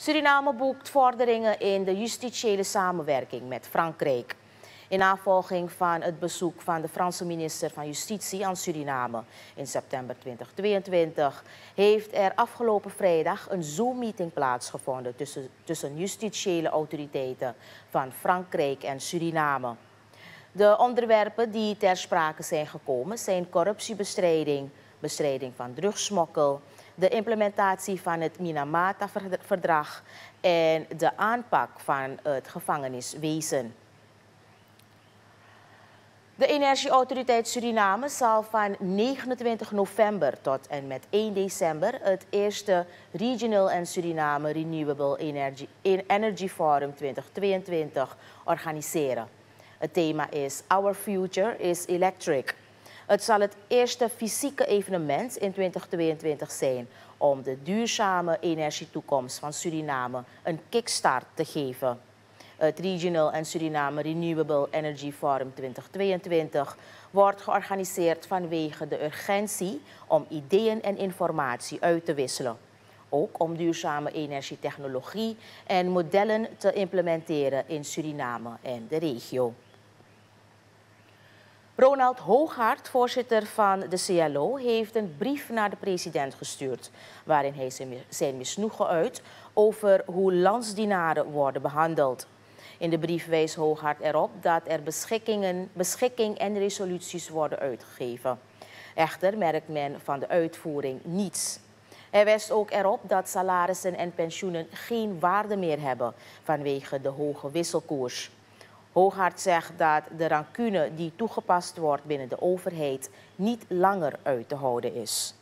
Suriname boekt vorderingen in de justitiële samenwerking met Frankrijk. In navolging van het bezoek van de Franse minister van Justitie aan Suriname in september 2022 heeft er afgelopen vrijdag een Zoom-meeting plaatsgevonden tussen, tussen justitiële autoriteiten van Frankrijk en Suriname. De onderwerpen die ter sprake zijn gekomen zijn corruptiebestrijding, bestrijding van drugsmokkel, de implementatie van het Minamata-verdrag en de aanpak van het gevangeniswezen. De Energieautoriteit Suriname zal van 29 november tot en met 1 december het eerste Regional en Suriname Renewable Energy, Energy Forum 2022 organiseren. Het thema is Our Future is Electric. Het zal het eerste fysieke evenement in 2022 zijn om de duurzame energietoekomst van Suriname een kickstart te geven. Het Regional en Suriname Renewable Energy Forum 2022 wordt georganiseerd vanwege de urgentie om ideeën en informatie uit te wisselen. Ook om duurzame energietechnologie en modellen te implementeren in Suriname en de regio. Ronald Hooghart, voorzitter van de CLO, heeft een brief naar de president gestuurd... waarin hij zijn misnoegen uit over hoe landsdienaren worden behandeld. In de brief wijst Hooghart erop dat er beschikkingen, beschikking en resoluties worden uitgegeven. Echter merkt men van de uitvoering niets. Hij wijst ook erop dat salarissen en pensioenen geen waarde meer hebben vanwege de hoge wisselkoers. Hooghart zegt dat de rancune die toegepast wordt binnen de overheid niet langer uit te houden is.